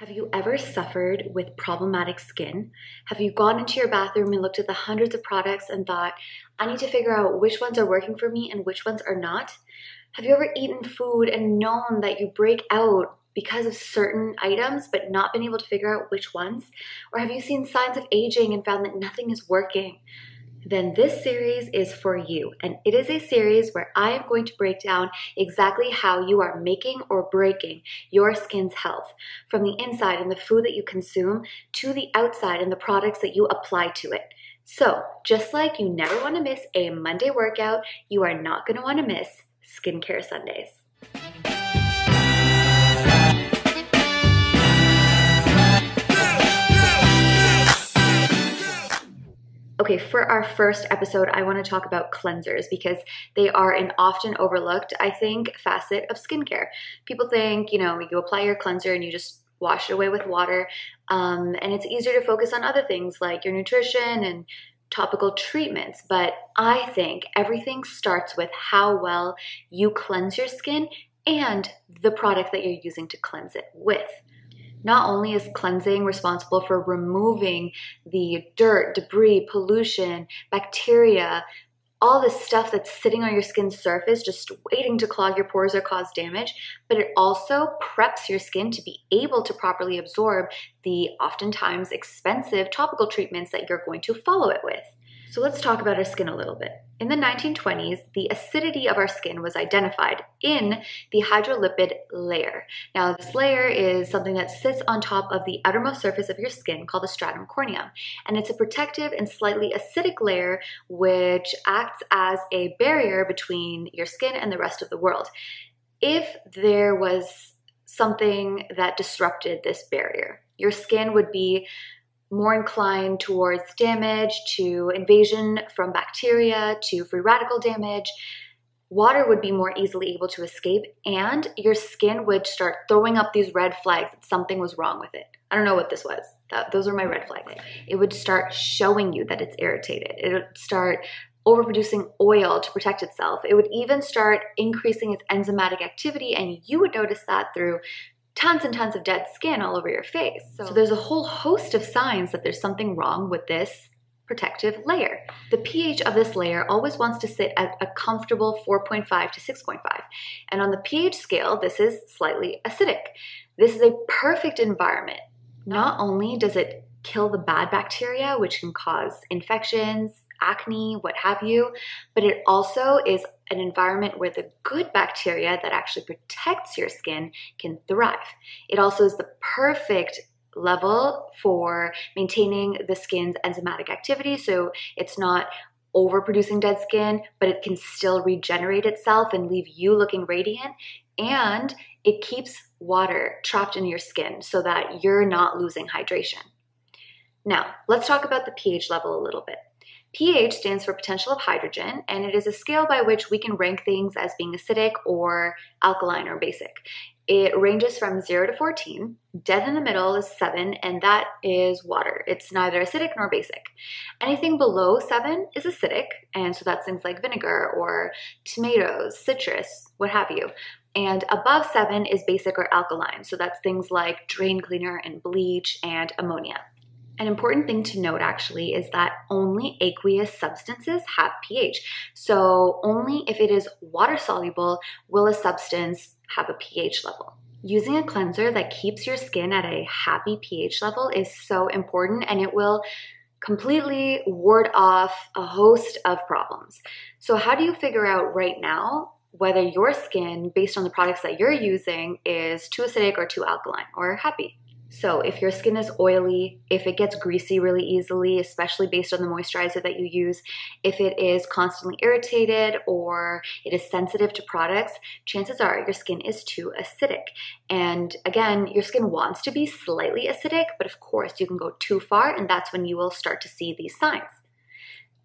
Have you ever suffered with problematic skin? Have you gone into your bathroom and looked at the hundreds of products and thought, I need to figure out which ones are working for me and which ones are not? Have you ever eaten food and known that you break out because of certain items but not been able to figure out which ones? Or have you seen signs of aging and found that nothing is working? Then this series is for you. And it is a series where I am going to break down exactly how you are making or breaking your skin's health from the inside and the food that you consume to the outside and the products that you apply to it. So, just like you never want to miss a Monday workout, you are not going to want to miss Skincare Sundays. Okay, for our first episode, I want to talk about cleansers because they are an often overlooked, I think, facet of skincare. People think, you know, you apply your cleanser and you just wash it away with water, um, and it's easier to focus on other things like your nutrition and topical treatments. But I think everything starts with how well you cleanse your skin and the product that you're using to cleanse it with. Not only is cleansing responsible for removing the dirt, debris, pollution, bacteria, all this stuff that's sitting on your skin's surface just waiting to clog your pores or cause damage, but it also preps your skin to be able to properly absorb the oftentimes expensive topical treatments that you're going to follow it with. So let's talk about our skin a little bit. In the 1920s, the acidity of our skin was identified in the hydrolipid layer. Now, this layer is something that sits on top of the outermost surface of your skin called the stratum corneum. And it's a protective and slightly acidic layer which acts as a barrier between your skin and the rest of the world. If there was something that disrupted this barrier, your skin would be more inclined towards damage, to invasion from bacteria, to free radical damage. Water would be more easily able to escape, and your skin would start throwing up these red flags that something was wrong with it. I don't know what this was. That, those are my red flags. It would start showing you that it's irritated. It would start overproducing oil to protect itself. It would even start increasing its enzymatic activity, and you would notice that through tons and tons of dead skin all over your face. So, so there's a whole host of signs that there's something wrong with this protective layer. The pH of this layer always wants to sit at a comfortable 4.5 to 6.5. And on the pH scale, this is slightly acidic. This is a perfect environment. Not only does it kill the bad bacteria, which can cause infections, acne, what have you, but it also is an environment where the good bacteria that actually protects your skin can thrive. It also is the perfect level for maintaining the skin's enzymatic activity so it's not overproducing dead skin, but it can still regenerate itself and leave you looking radiant. And it keeps water trapped in your skin so that you're not losing hydration. Now, let's talk about the pH level a little bit pH stands for potential of hydrogen, and it is a scale by which we can rank things as being acidic or alkaline or basic. It ranges from 0 to 14. Dead in the middle is 7, and that is water. It's neither acidic nor basic. Anything below 7 is acidic, and so that's things like vinegar or tomatoes, citrus, what have you. And above 7 is basic or alkaline, so that's things like drain cleaner and bleach and ammonia. An important thing to note actually is that only aqueous substances have pH. So only if it is water soluble will a substance have a pH level. Using a cleanser that keeps your skin at a happy pH level is so important and it will completely ward off a host of problems. So how do you figure out right now whether your skin, based on the products that you're using, is too acidic or too alkaline or happy? So, if your skin is oily, if it gets greasy really easily, especially based on the moisturizer that you use, if it is constantly irritated or it is sensitive to products, chances are your skin is too acidic. And again, your skin wants to be slightly acidic, but of course, you can go too far, and that's when you will start to see these signs.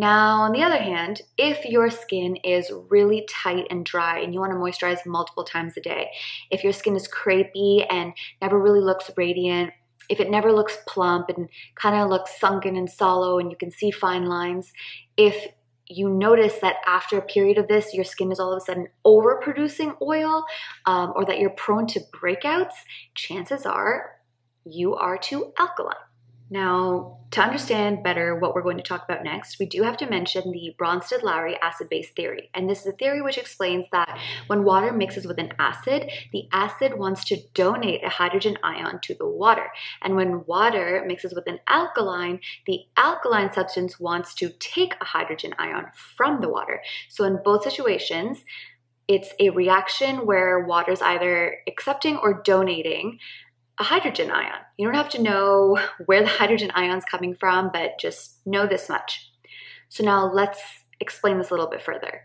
Now, on the other hand, if your skin is really tight and dry and you want to moisturize multiple times a day, if your skin is crepey and never really looks radiant, if it never looks plump and kind of looks sunken and sallow and you can see fine lines, if you notice that after a period of this, your skin is all of a sudden overproducing oil um, or that you're prone to breakouts, chances are you are too alkaline. Now, to understand better what we're going to talk about next, we do have to mention the Bronsted Lowry acid base theory. And this is a theory which explains that when water mixes with an acid, the acid wants to donate a hydrogen ion to the water. And when water mixes with an alkaline, the alkaline substance wants to take a hydrogen ion from the water. So in both situations, it's a reaction where water is either accepting or donating a hydrogen ion. You don't have to know where the hydrogen ion is coming from, but just know this much. So now let's explain this a little bit further.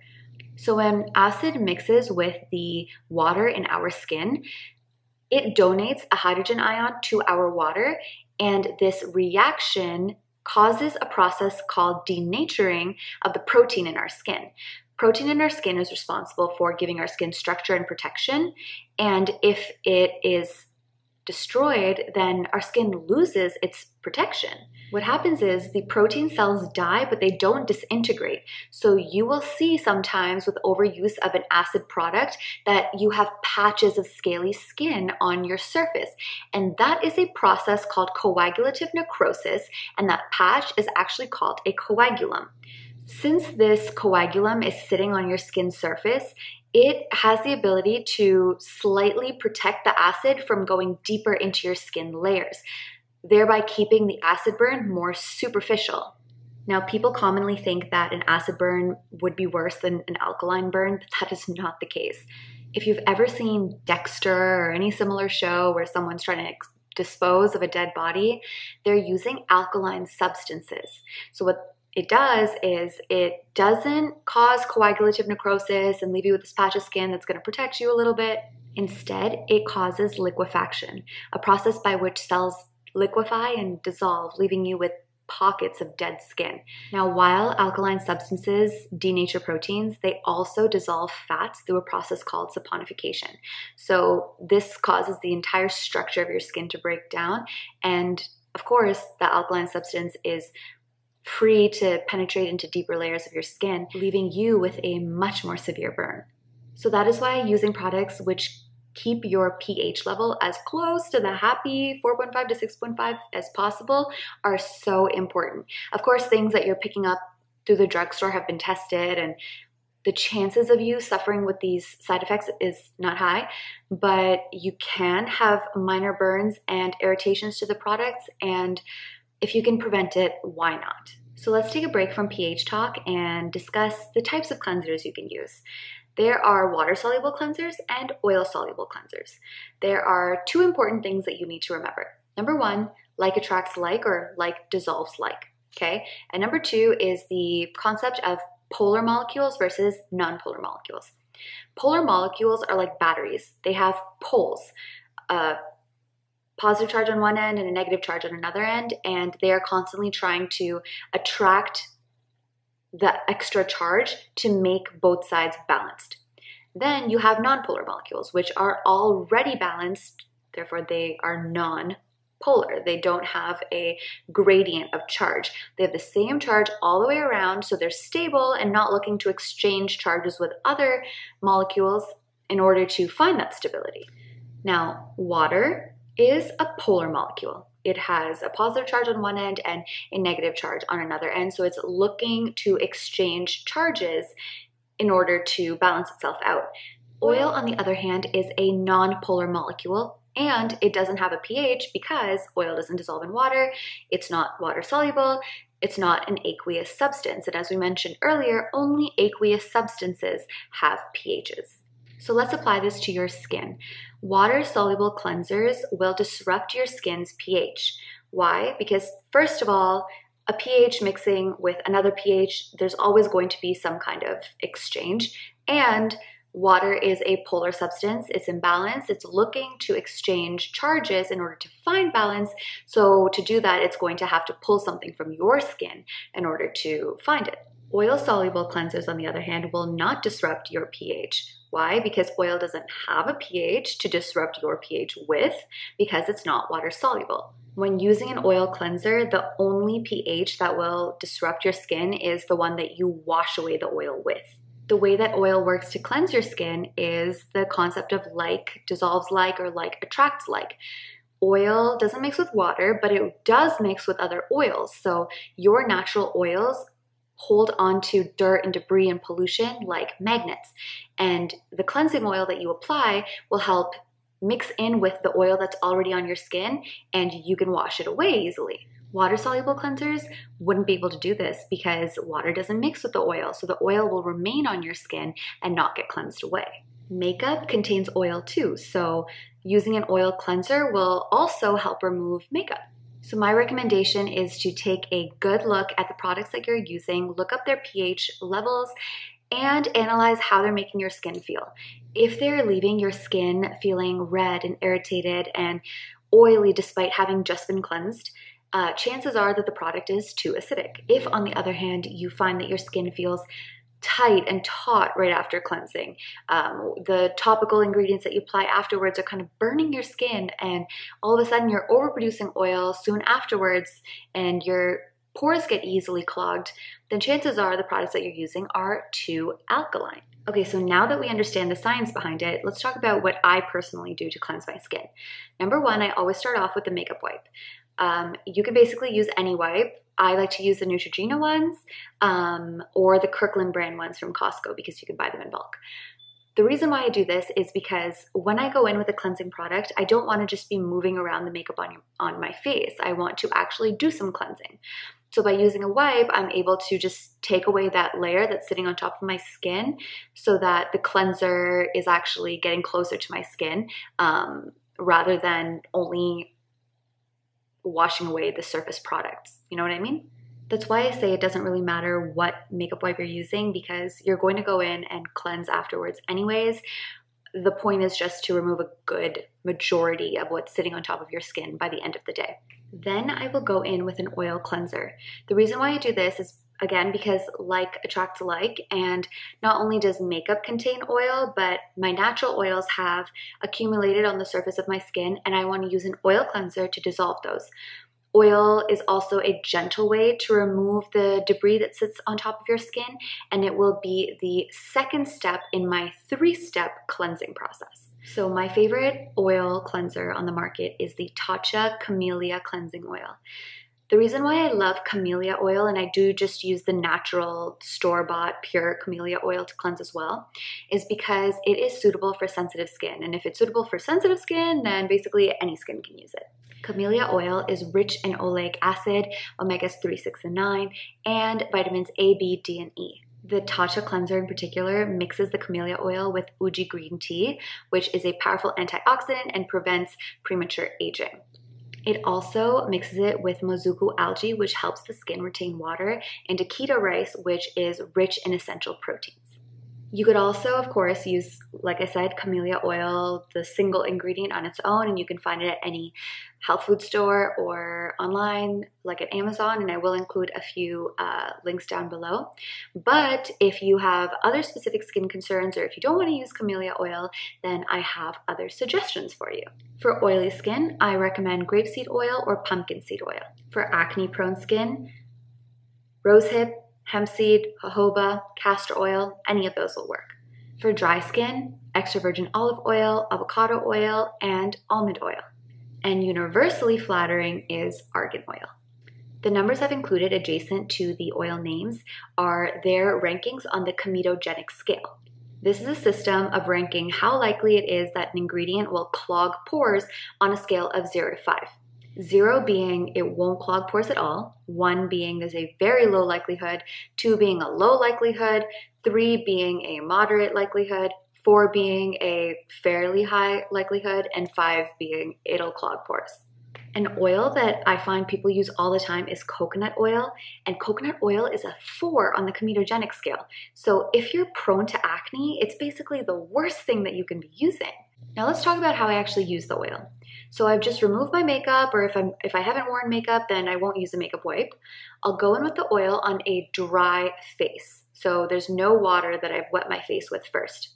So when acid mixes with the water in our skin, it donates a hydrogen ion to our water, and this reaction causes a process called denaturing of the protein in our skin. Protein in our skin is responsible for giving our skin structure and protection, and if it is destroyed, then our skin loses its protection. What happens is the protein cells die, but they don't disintegrate. So you will see sometimes with overuse of an acid product that you have patches of scaly skin on your surface. And that is a process called coagulative necrosis, and that patch is actually called a coagulum. Since this coagulum is sitting on your skin surface, it has the ability to slightly protect the acid from going deeper into your skin layers, thereby keeping the acid burn more superficial. Now, people commonly think that an acid burn would be worse than an alkaline burn, but that is not the case. If you've ever seen Dexter or any similar show where someone's trying to dispose of a dead body, they're using alkaline substances. So, what it does is it doesn't cause coagulative necrosis and leave you with this patch of skin that's going to protect you a little bit. Instead, it causes liquefaction, a process by which cells liquefy and dissolve, leaving you with pockets of dead skin. Now, while alkaline substances denature proteins, they also dissolve fats through a process called saponification. So, this causes the entire structure of your skin to break down. And of course, the alkaline substance is free to penetrate into deeper layers of your skin, leaving you with a much more severe burn. So that is why using products which keep your pH level as close to the happy 4.5 to 6.5 as possible are so important. Of course, things that you're picking up through the drugstore have been tested and the chances of you suffering with these side effects is not high, but you can have minor burns and irritations to the products and if you can prevent it, why not? So let's take a break from pH talk and discuss the types of cleansers you can use. There are water soluble cleansers and oil soluble cleansers. There are two important things that you need to remember. Number one, like attracts like or like dissolves like. Okay. And number two is the concept of polar molecules versus non-polar molecules. Polar molecules are like batteries. They have poles. Uh, positive charge on one end and a negative charge on another end, and they are constantly trying to attract the extra charge to make both sides balanced. Then you have nonpolar molecules, which are already balanced, therefore, they are non polar. They don't have a gradient of charge. They have the same charge all the way around, so they're stable and not looking to exchange charges with other molecules in order to find that stability. Now, water is a polar molecule. It has a positive charge on one end and a negative charge on another end. So it's looking to exchange charges in order to balance itself out. Oil, on the other hand, is a non-polar molecule and it doesn't have a pH because oil doesn't dissolve in water, it's not water soluble, it's not an aqueous substance. And as we mentioned earlier, only aqueous substances have pHs. So let's apply this to your skin. Water soluble cleansers will disrupt your skin's pH. Why? Because, first of all, a pH mixing with another pH, there's always going to be some kind of exchange. And water is a polar substance, it's imbalanced, it's looking to exchange charges in order to find balance. So, to do that, it's going to have to pull something from your skin in order to find it. Oil soluble cleansers, on the other hand, will not disrupt your pH. Why? Because oil doesn't have a pH to disrupt your pH with because it's not water soluble. When using an oil cleanser, the only pH that will disrupt your skin is the one that you wash away the oil with. The way that oil works to cleanse your skin is the concept of like dissolves like or like attracts like. oil doesn't mix with water, but it does mix with other oils. So your natural oils hold onto dirt and debris and pollution like magnets. And the cleansing oil that you apply will help mix in with the oil that's already on your skin and you can wash it away easily. Water soluble cleansers wouldn't be able to do this because water doesn't mix with the oil, so the oil will remain on your skin and not get cleansed away. Makeup contains oil too, so using an oil cleanser will also help remove makeup. So, my recommendation is to take a good look at the products that you're using, look up their pH levels, and analyze how they're making your skin feel. If they're leaving your skin feeling red and irritated and oily despite having just been cleansed, uh, chances are that the product is too acidic. If, on the other hand, you find that your skin feels tight and taut right after cleansing. Um, the topical ingredients that you apply afterwards are kind of burning your skin, and all of a sudden you're overproducing oil soon afterwards, and your pores get easily clogged, then chances are the products that you're using are too alkaline. Okay, so now that we understand the science behind it, let's talk about what I personally do to cleanse my skin. Number one, I always start off with the makeup wipe. Um, you can basically use any wipe. I like to use the Neutrogena ones um, or the Kirkland brand ones from Costco because you can buy them in bulk. The reason why I do this is because when I go in with a cleansing product, I don't want to just be moving around the makeup on, on my face. I want to actually do some cleansing. So by using a wipe, I'm able to just take away that layer that's sitting on top of my skin so that the cleanser is actually getting closer to my skin um, rather than only washing away the surface products. You know what I mean? That's why I say it doesn't really matter what makeup wipe you're using because you're going to go in and cleanse afterwards, anyways. The point is just to remove a good majority of what's sitting on top of your skin by the end of the day. Then I will go in with an oil cleanser. The reason why I do this is again because like attracts like and not only does makeup contain oil but my natural oils have accumulated on the surface of my skin and I want to use an oil cleanser to dissolve those. Oil is also a gentle way to remove the debris that sits on top of your skin and it will be the second step in my three-step cleansing process. So my favorite oil cleanser on the market is the Tatcha Camellia Cleansing Oil. The reason why I love camellia oil and I do just use the natural store bought pure camellia oil to cleanse as well is because it is suitable for sensitive skin. And if it's suitable for sensitive skin, then basically any skin can use it. Camellia oil is rich in oleic acid, omegas 3, 6, and 9, and vitamins A, B, D, and E. The Tatcha cleanser in particular mixes the camellia oil with Uji green tea, which is a powerful antioxidant and prevents premature aging. It also mixes it with mozuku algae, which helps the skin retain water, and keto rice, which is rich in essential proteins. You could also, of course, use, like I said, camellia oil, the single ingredient on its own, and you can find it at any health food store or online, like at Amazon, and I will include a few uh, links down below. But if you have other specific skin concerns or if you don't want to use camellia oil, then I have other suggestions for you. For oily skin, I recommend grapeseed oil or pumpkin seed oil. For acne prone skin, rosehip, hemp seed, jojoba, castor oil, any of those will work. For dry skin, extra virgin olive oil, avocado oil, and almond oil. And universally flattering is argan oil. The numbers I've included adjacent to the oil names are their rankings on the comedogenic scale. This is a system of ranking how likely it is that an ingredient will clog pores on a scale of 0 to 5. Zero being it won't clog pores at all, one being there's a very low likelihood, two being a low likelihood, three being a moderate likelihood, four being a fairly high likelihood, and five being it'll clog pores. An oil that I find people use all the time is coconut oil, and coconut oil is a four on the comedogenic scale. So if you're prone to acne, it's basically the worst thing that you can be using. Now let's talk about how I actually use the oil. So I've just removed my makeup, or if I'm if I haven't worn makeup, then I won't use a makeup wipe. I'll go in with the oil on a dry face. So there's no water that I've wet my face with first.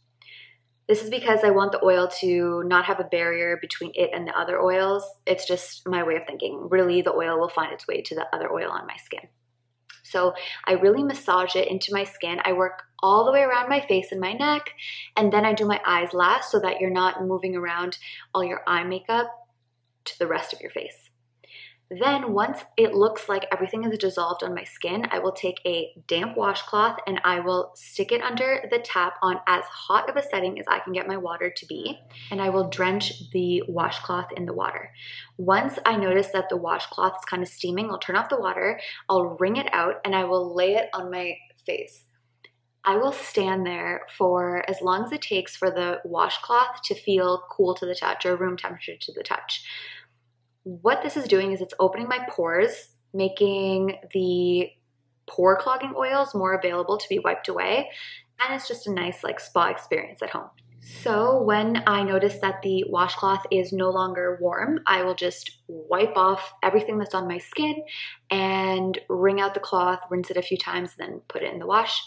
This is because I want the oil to not have a barrier between it and the other oils. It's just my way of thinking. Really, the oil will find its way to the other oil on my skin. So I really massage it into my skin. I work all the way around my face and my neck, and then I do my eyes last so that you're not moving around all your eye makeup to the rest of your face. Then once it looks like everything is dissolved on my skin, I will take a damp washcloth and I will stick it under the tap on as hot of a setting as I can get my water to be. And I will drench the washcloth in the water. Once I notice that the washcloth is kind of steaming, I'll turn off the water, I'll wring it out and I will lay it on my face. I will stand there for as long as it takes for the washcloth to feel cool to the touch or room temperature to the touch what this is doing is it's opening my pores, making the pore clogging oils more available to be wiped away. And it's just a nice like spa experience at home. So when I notice that the washcloth is no longer warm, I will just wipe off everything that's on my skin and wring out the cloth, rinse it a few times, then put it in the wash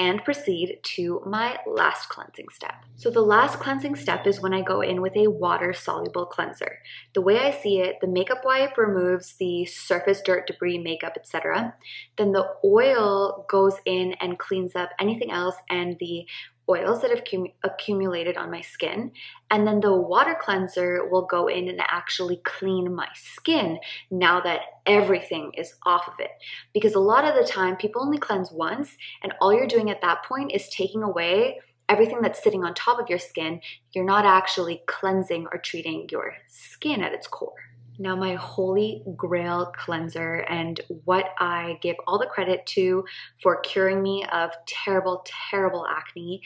and proceed to my last cleansing step. So the last cleansing step is when I go in with a water soluble cleanser. The way I see it, the makeup wipe removes the surface dirt, debris, makeup, etc. Then the oil goes in and cleans up anything else and the oils that have cum- accumulated on my skin. And then the water cleanser will go in and actually clean my skin now that everything is off of it. Because a lot of the time, people only cleanse once, and all you're doing at that point is taking away everything that's sitting on top of your skin. You're not actually cleansing or treating your skin at its core. Now, my holy grail cleanser and what I give all the credit to for curing me of terrible, terrible acne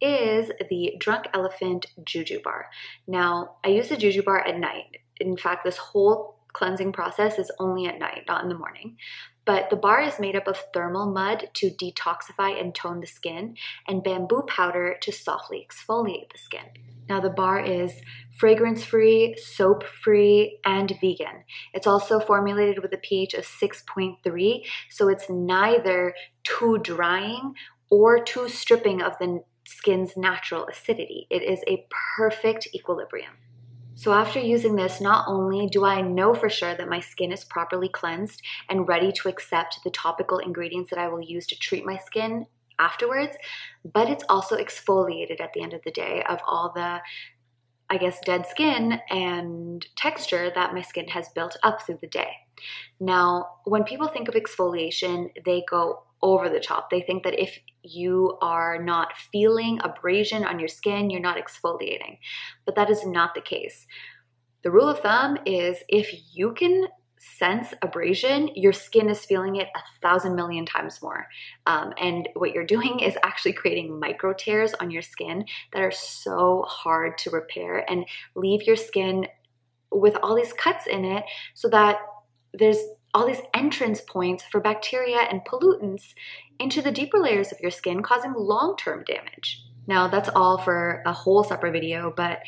is the Drunk Elephant Juju Bar. Now, I use the Juju Bar at night. In fact, this whole cleansing process is only at night, not in the morning. But the bar is made up of thermal mud to detoxify and tone the skin, and bamboo powder to softly exfoliate the skin. Now, the bar is fragrance free, soap free, and vegan. It's also formulated with a pH of 6.3, so it's neither too drying or too stripping of the skin's natural acidity. It is a perfect equilibrium. So after using this, not only do I know for sure that my skin is properly cleansed and ready to accept the topical ingredients that I will use to treat my skin afterwards, but it's also exfoliated at the end of the day of all the I guess, dead skin and texture that my skin has built up through the day. Now, when people think of exfoliation, they go over the top. They think that if you are not feeling abrasion on your skin, you're not exfoliating. But that is not the case. The rule of thumb is if you can sense abrasion, your skin is feeling it a thousand million times more. Um, and what you're doing is actually creating micro tears on your skin that are so hard to repair and leave your skin with all these cuts in it so that there's all these entrance points for bacteria and pollutants into the deeper layers of your skin, causing long term damage. Now, that's all for a whole separate video, but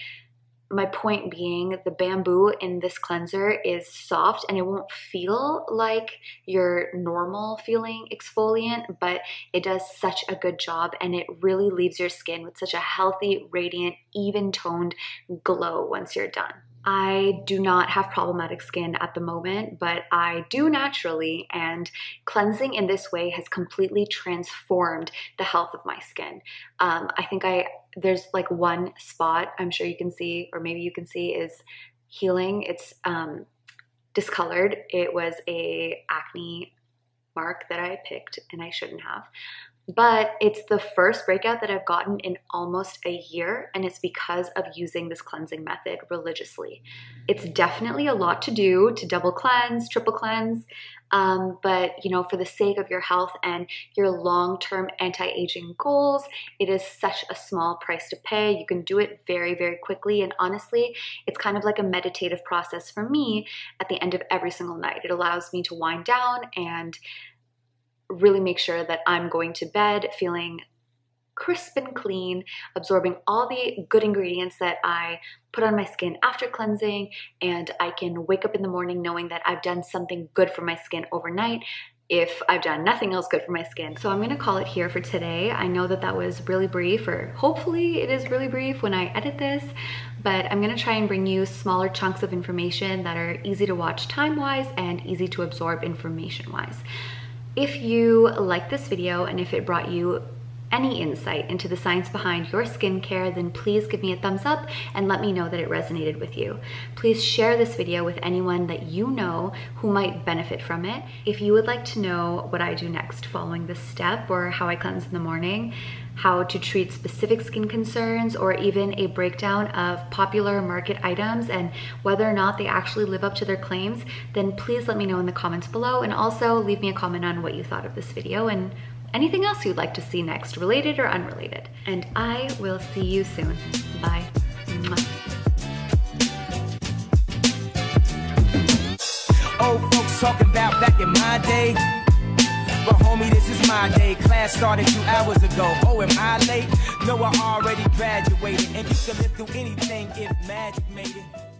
my point being the bamboo in this cleanser is soft and it won't feel like your normal feeling exfoliant but it does such a good job and it really leaves your skin with such a healthy radiant even toned glow once you're done I do not have problematic skin at the moment, but I do naturally, and cleansing in this way has completely transformed the health of my skin. Um, I think I there's like one spot I'm sure you can see, or maybe you can see, is healing. It's um, discolored. It was a acne mark that I picked, and I shouldn't have. But it's the first breakout that I've gotten in almost a year, and it's because of using this cleansing method religiously. It's definitely a lot to do to double cleanse, triple cleanse, um, but you know, for the sake of your health and your long-term anti-aging goals, it is such a small price to pay. You can do it very, very quickly, and honestly, it's kind of like a meditative process for me at the end of every single night. It allows me to wind down and really make sure that I'm going to bed feeling crisp and clean, absorbing all the good ingredients that I put on my skin after cleansing, and I can wake up in the morning knowing that I've done something good for my skin overnight if I've done nothing else good for my skin. So I'm gonna call it here for today. I know that that was really brief, or hopefully it is really brief when I edit this, but I'm gonna try and bring you smaller chunks of information that are easy to watch time-wise and easy to absorb information-wise. If you like this video and if it brought you any insight into the science behind your skincare, then please give me a thumbs up and let me know that it resonated with you. Please share this video with anyone that you know who might benefit from it. If you would like to know what I do next following this step or how I cleanse in the morning, how to treat specific skin concerns, or even a breakdown of popular market items and whether or not they actually live up to their claims, then please let me know in the comments below and also leave me a comment on what you thought of this video and anything else you'd like to see next, related or unrelated. And I will see you soon. Bye. Old folks talking about back in my day. But homie, this is my day. Class started two hours ago. Oh, am I late? No, I already graduated. And you can live through anything if magic made it.